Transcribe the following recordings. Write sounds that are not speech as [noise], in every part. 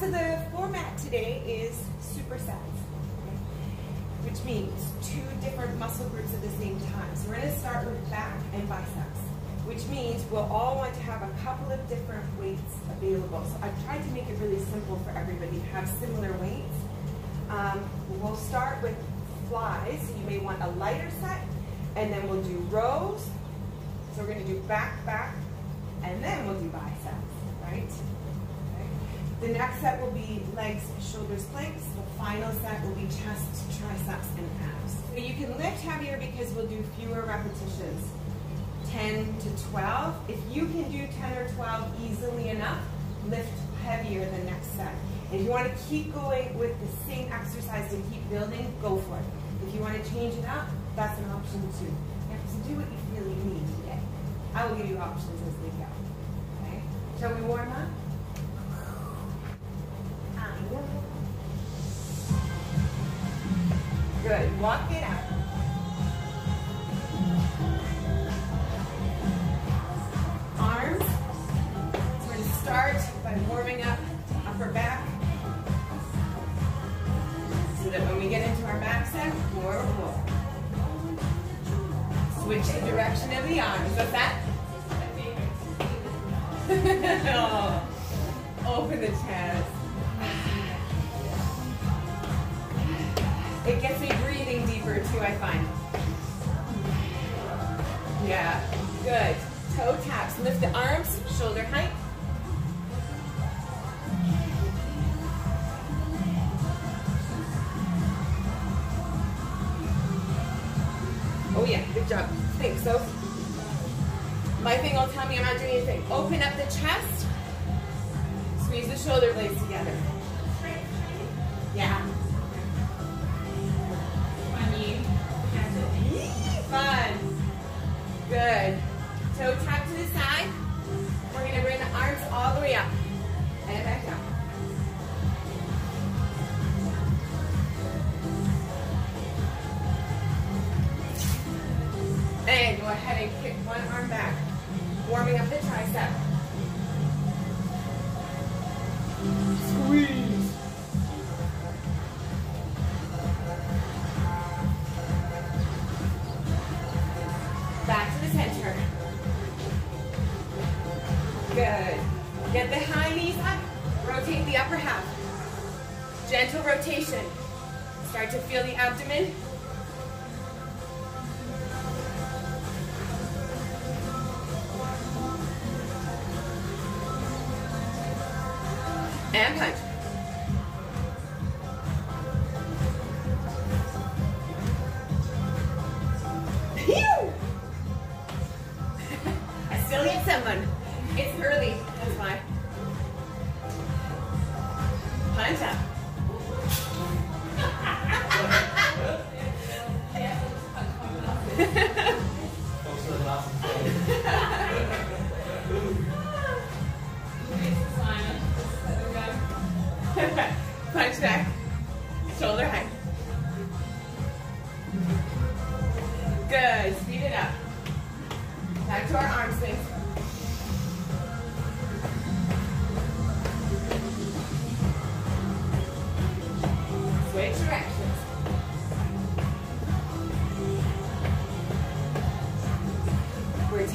so the format today is supersets, which means two different muscle groups at the same time. So we're going to start with back and biceps, which means we'll all want to have a couple of different weights available. So I've tried to make it really simple for everybody to have similar weights. Um, we'll start with flies, so you may want a lighter set, and then we'll do rows. So we're going to do back, back, and then we'll do biceps, right? The next set will be legs, shoulders, planks. The final set will be chest, triceps, and abs. So you can lift heavier because we'll do fewer repetitions, 10 to 12. If you can do 10 or 12 easily enough, lift heavier the next set. If you want to keep going with the same exercise to keep building, go for it. If you want to change it up, that's an option too. You have to do what you really need today. I will give you options as we go. Okay? Shall we warm up? Walk it Open up the chest. Squeeze the shoulder blades together. Yeah.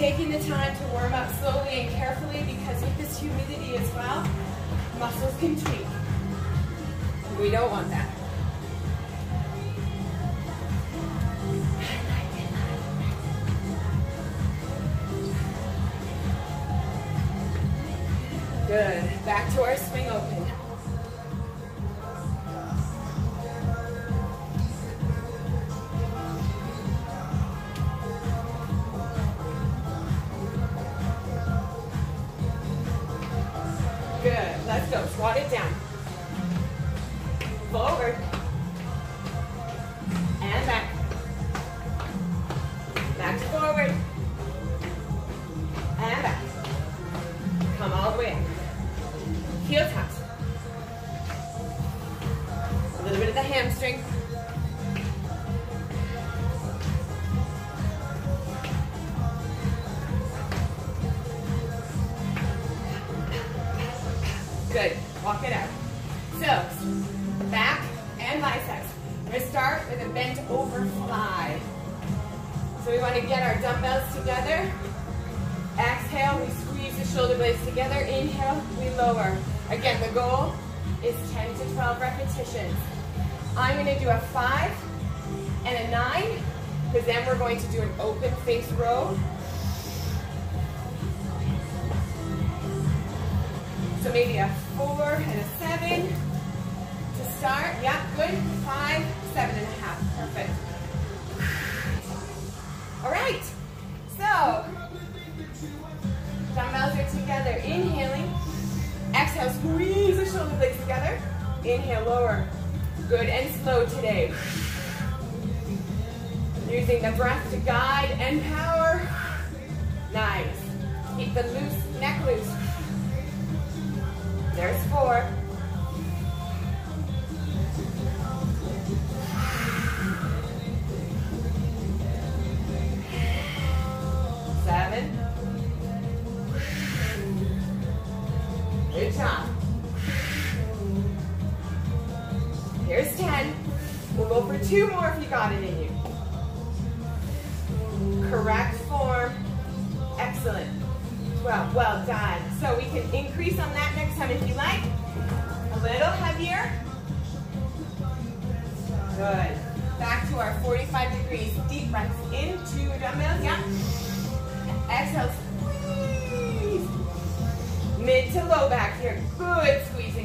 Taking the time to warm up slowly and carefully because with this humidity as well, muscles can tweak. We don't want that. Good. Back to our swing open. Using the breath to guide and power. Nice. Keep the loose neck loose. There's four. Seven. Good job. Here's 10. We'll go for two more if you got it in you. Well, well done. So we can increase on that next time if you like. A little heavier. Good. Back to our 45 degrees. Deep breaths into dumbbells. Yeah. Exhale, squeeze. Mid to low back here. Good squeezing.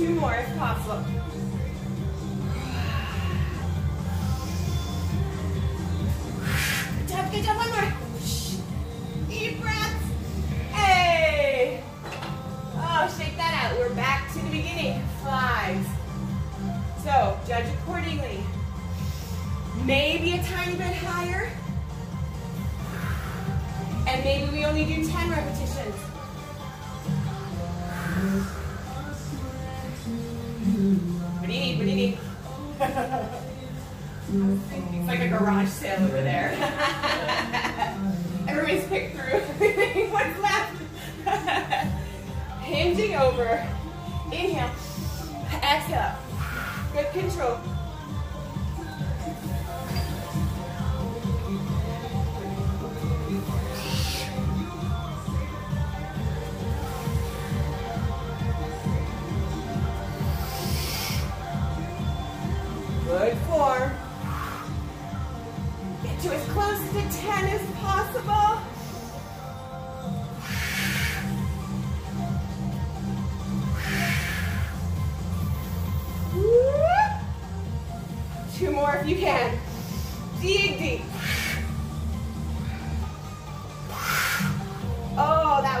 two more if possible.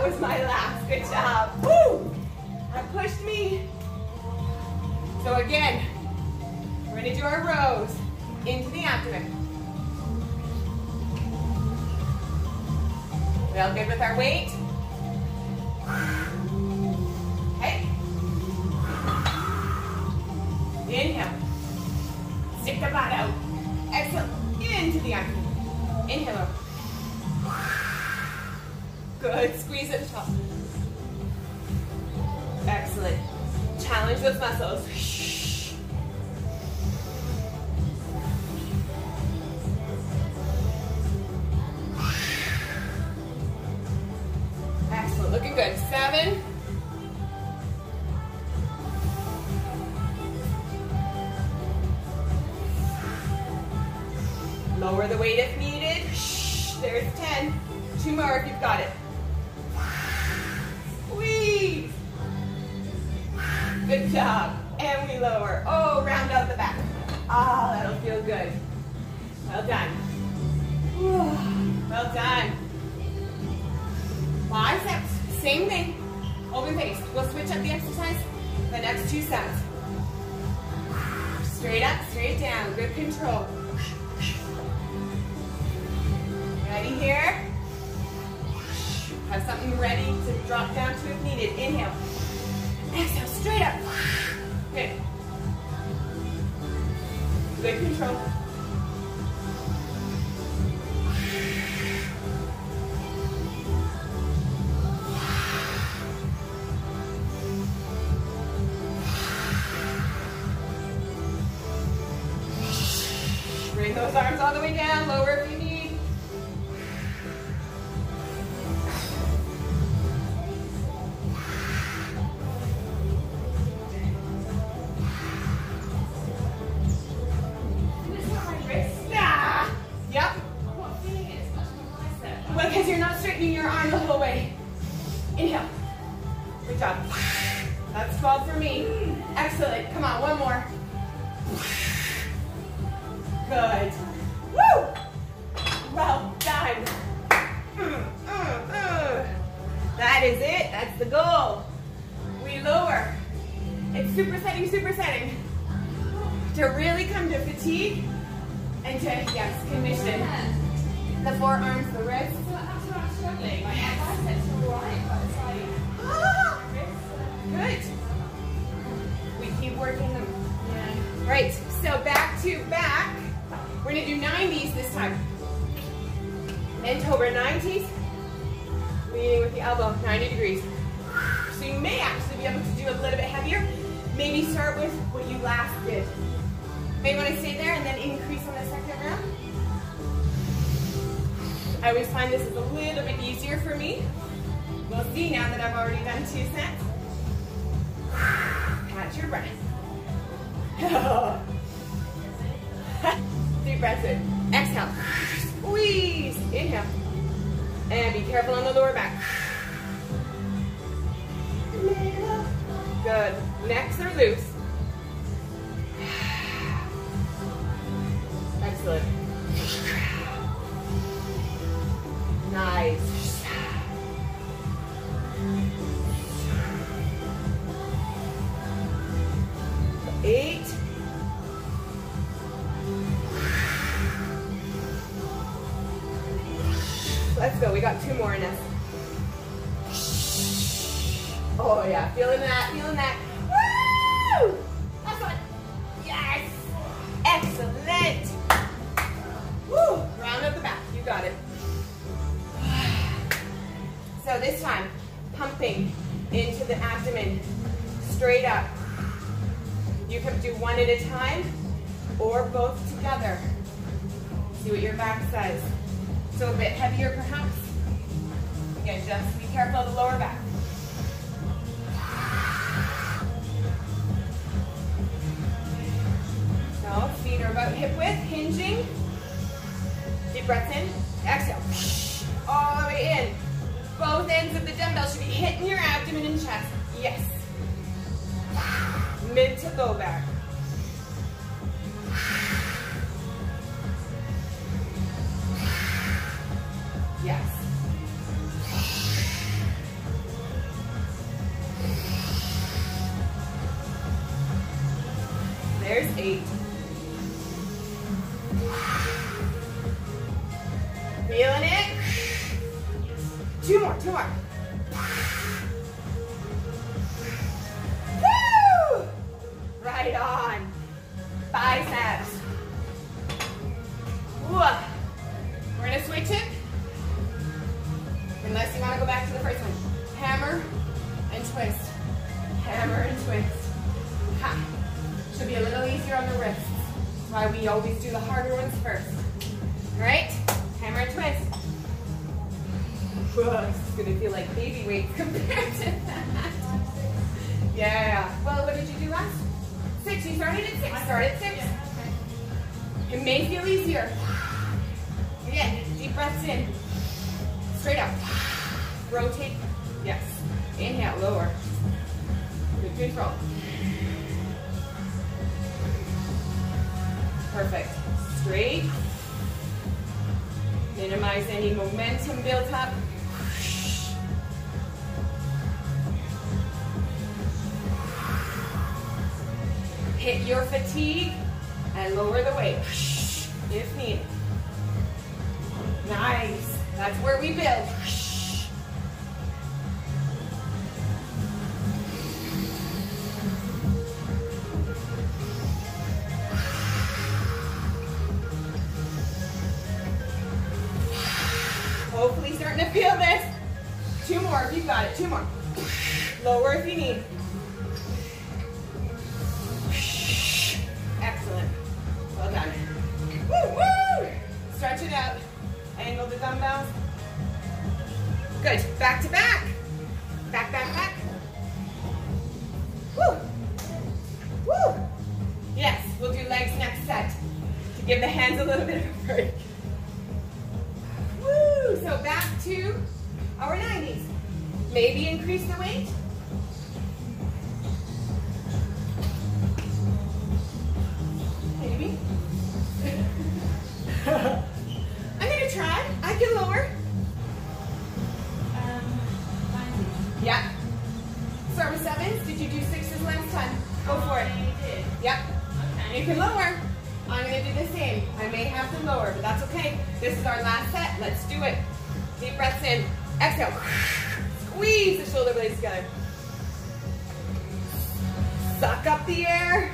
That was my last. Good job. Woo! That pushed me. So again, we're gonna do our rows into the abdomen. We all good with our weight? Okay. Inhale. Stick the butt out. Exhale into the abdomen. Inhale. Good, squeeze it. top. Excellent. Challenge those muscles. Let's go. We got two more in us. Oh, yeah. Feeling that. Feeling that. Woo! That's one. Yes. Excellent. Woo. Round up the back. You got it. [sighs] So this time, pumping into the abdomen, straight up. You can do one at a time or both together. See what your back says. So a bit heavier perhaps. Again, just be careful of the lower back. So feet are about hip width, hinging. Deep breath in, exhale. All the way in. Both ends of the dumbbell should be hitting your abdomen and chest. Yes. Mid to low back. started at six. Start at six. It may feel easier. Again, deep breaths in. Straight up. Rotate. Yes. Inhale, lower. Good control. Perfect. Straight. Minimize any momentum built up. Hit your fatigue and lower the weight if needed. Nice. That's where we build. Hopefully starting to feel this. Two more if you've got it, two more. Lower if you need. suck up the air.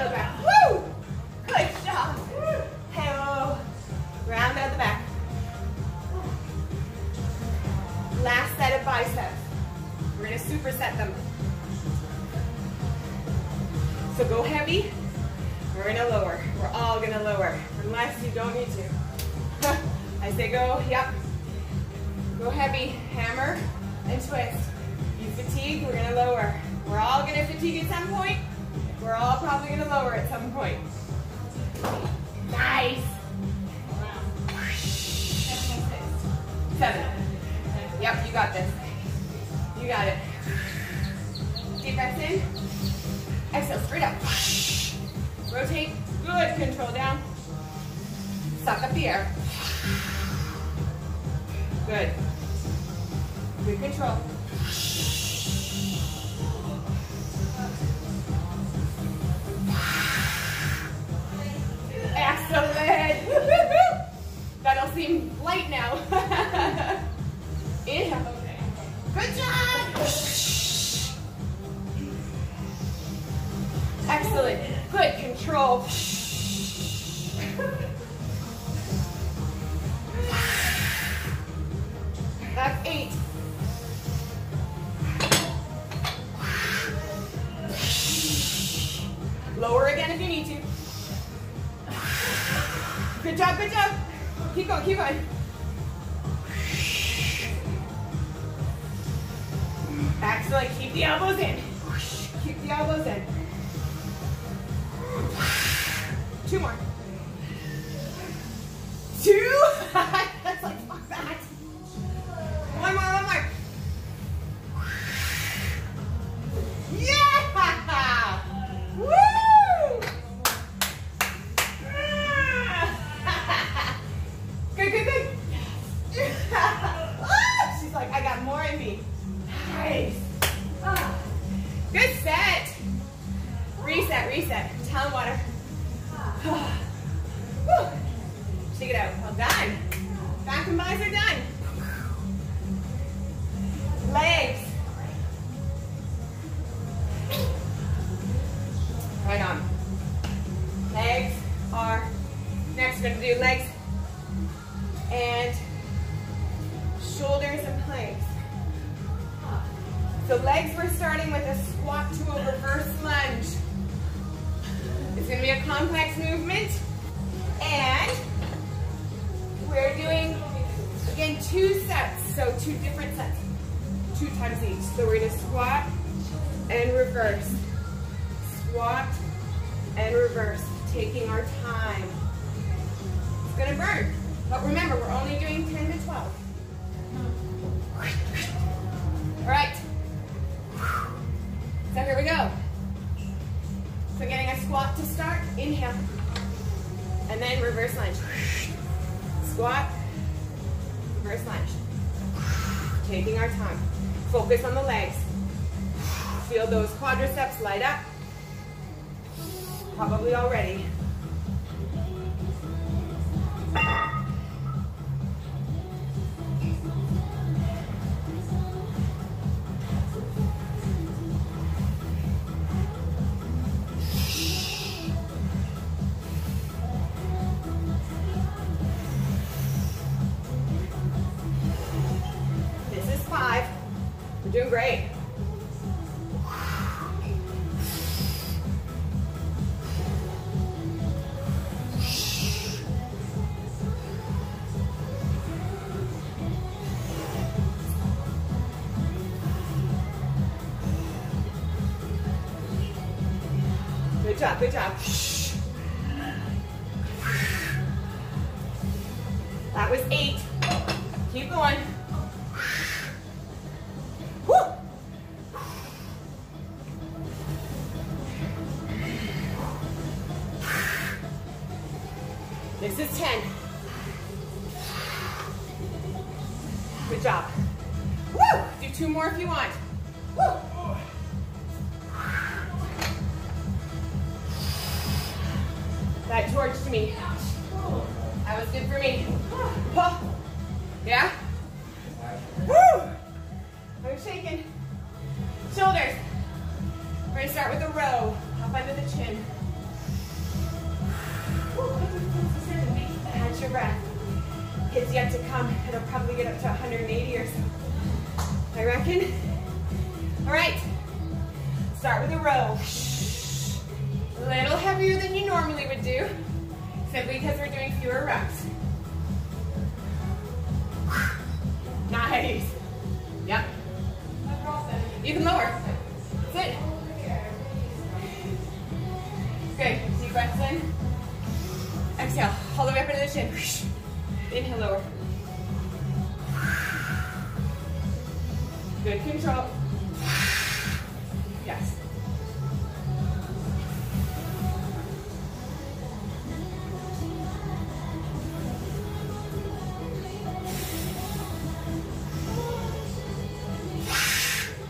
about. We're doing great.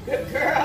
Good girl.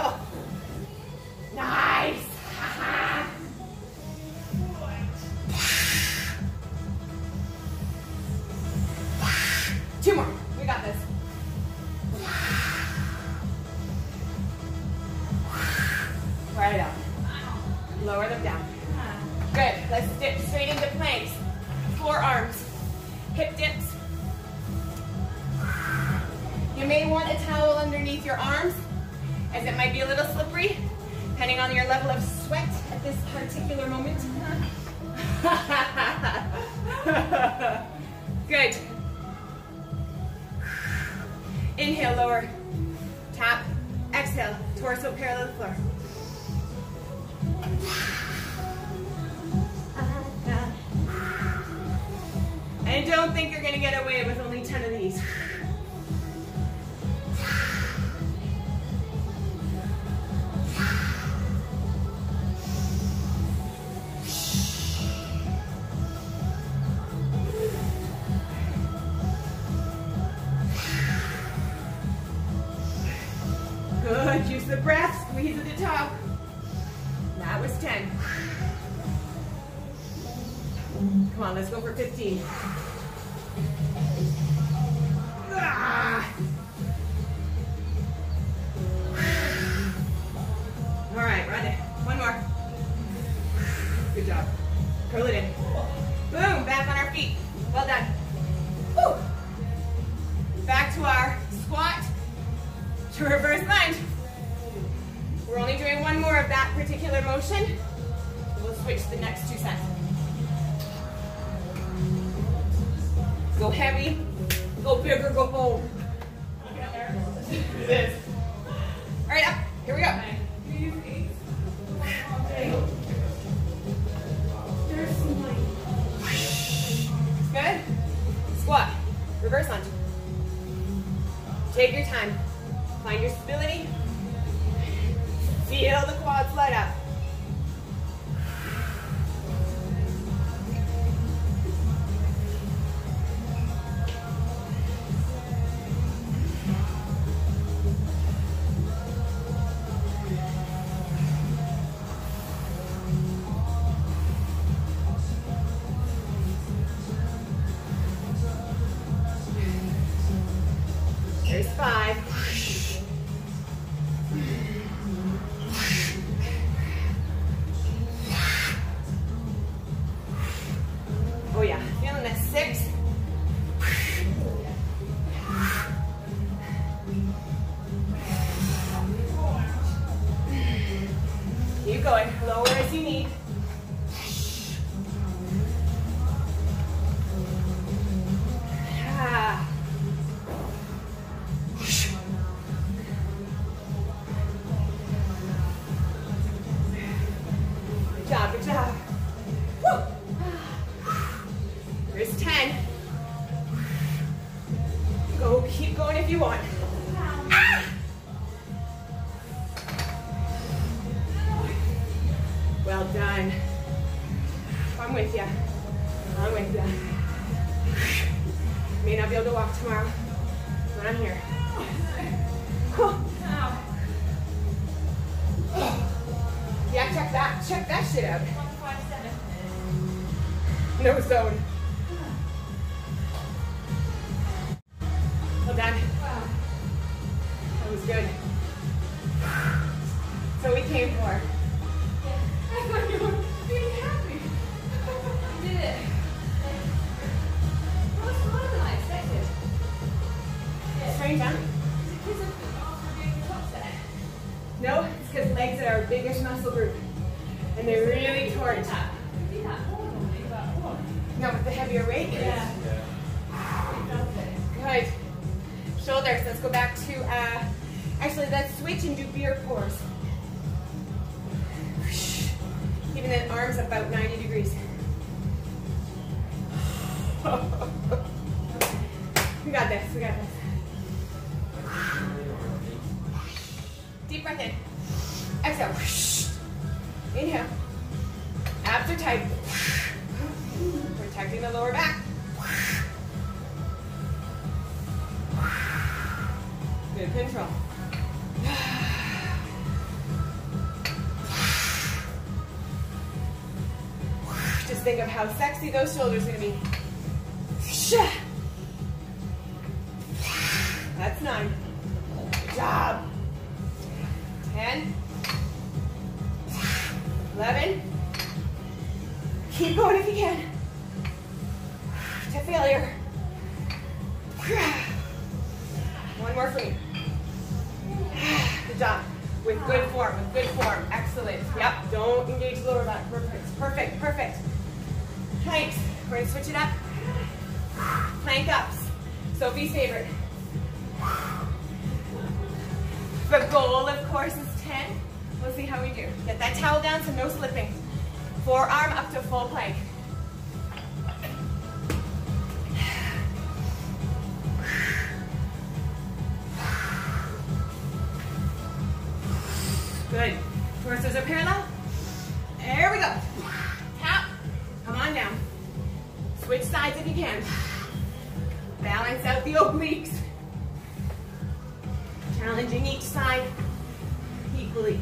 Go heavy, go bigger, go home. All right, up. Here we go. Good. Squat. Reverse lunge. Take your time. Find your stability. Feel the quads light up. No, Zoe. think of how sexy those shoulders Get that towel down so no slipping. Forearm up to full plank. Good. Torsos are parallel. There we go. Tap. Come on down. Switch sides if you can. Balance out the obliques. Challenging each side equally.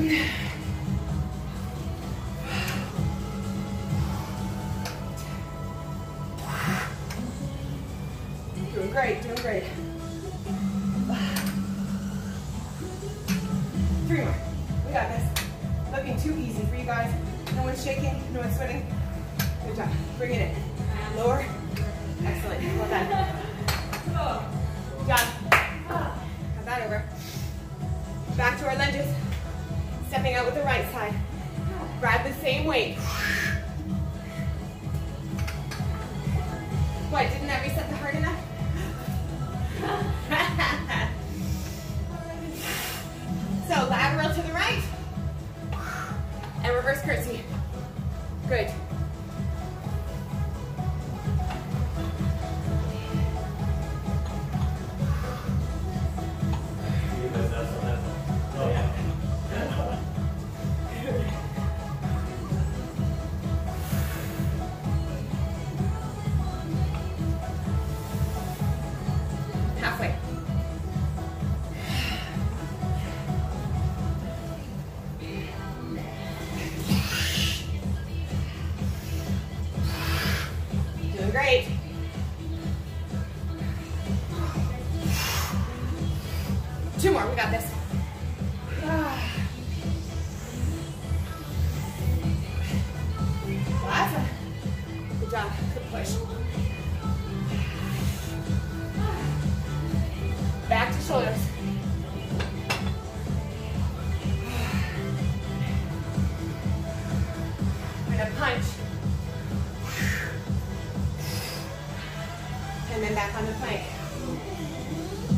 Yeah. And then back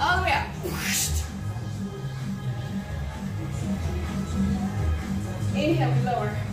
all the way up. Inhale, we lower.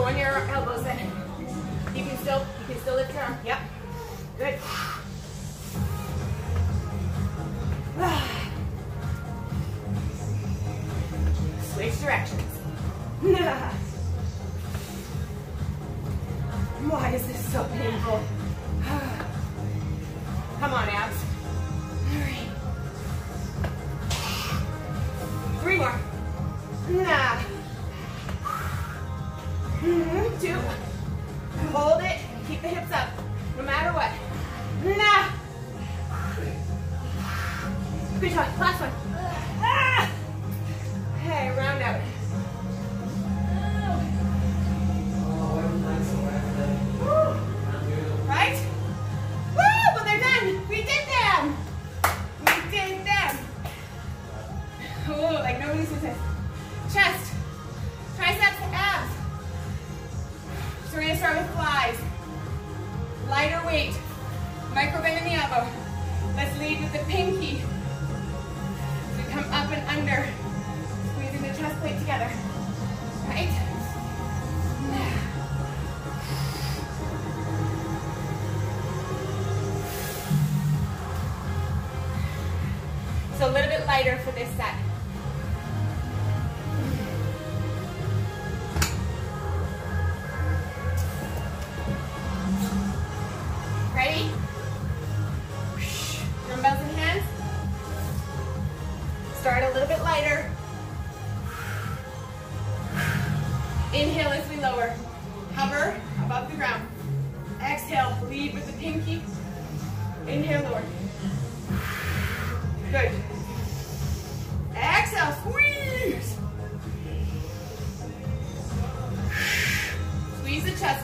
Go on your elbows in. You can still, you can still lift your arm. Yep. Good.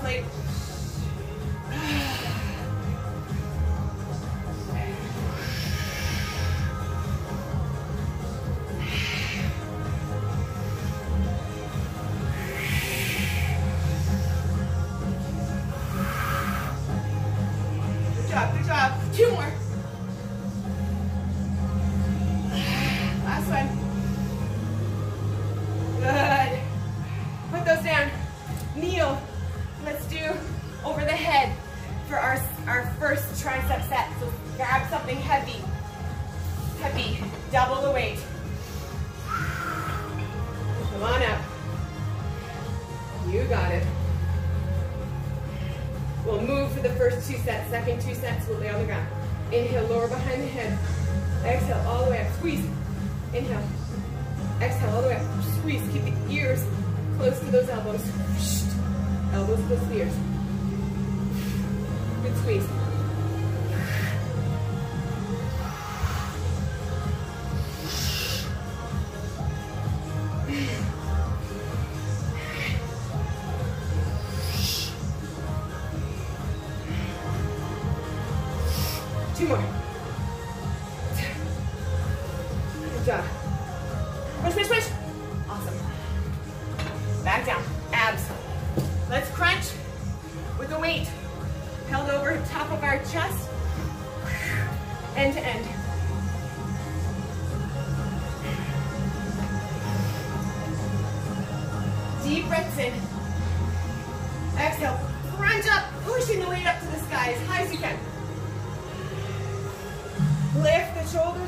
plate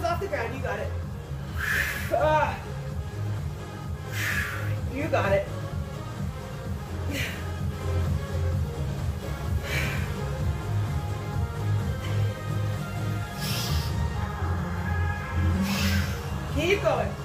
off the ground. You got it. Ah. You got it. Keep going.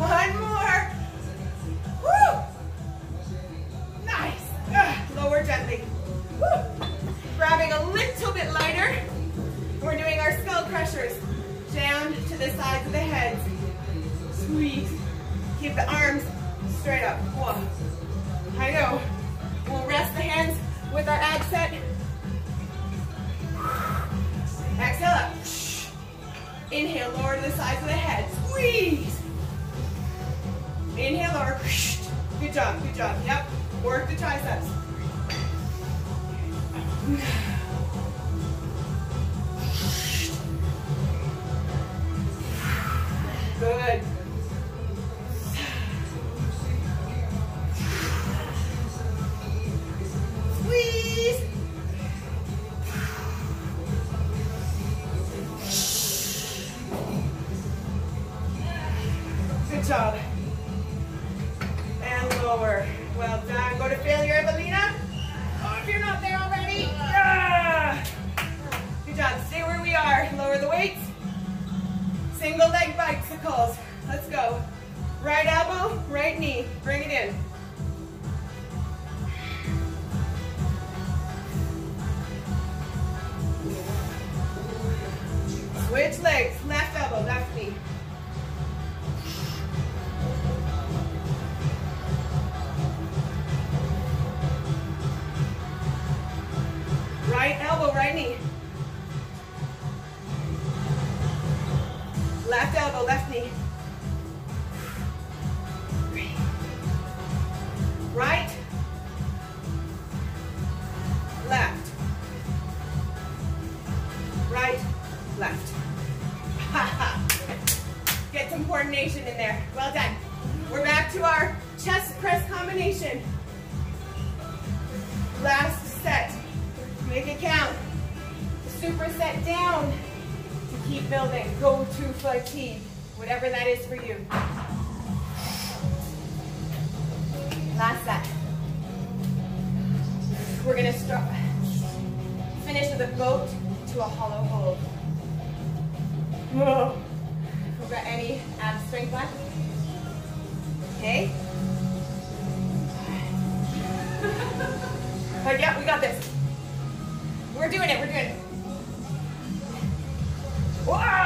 One some coordination in there. Well done. We're back to our chest press combination. Last set. Make it count. Super set down to keep building. Go to fatigue, whatever that is for you. Last set. We're gonna start, finish with a boat to a hollow hold. Whoa. Got any ab strength left? Okay? [laughs] But yeah, we got this. We're doing it, we're doing it. Whoa!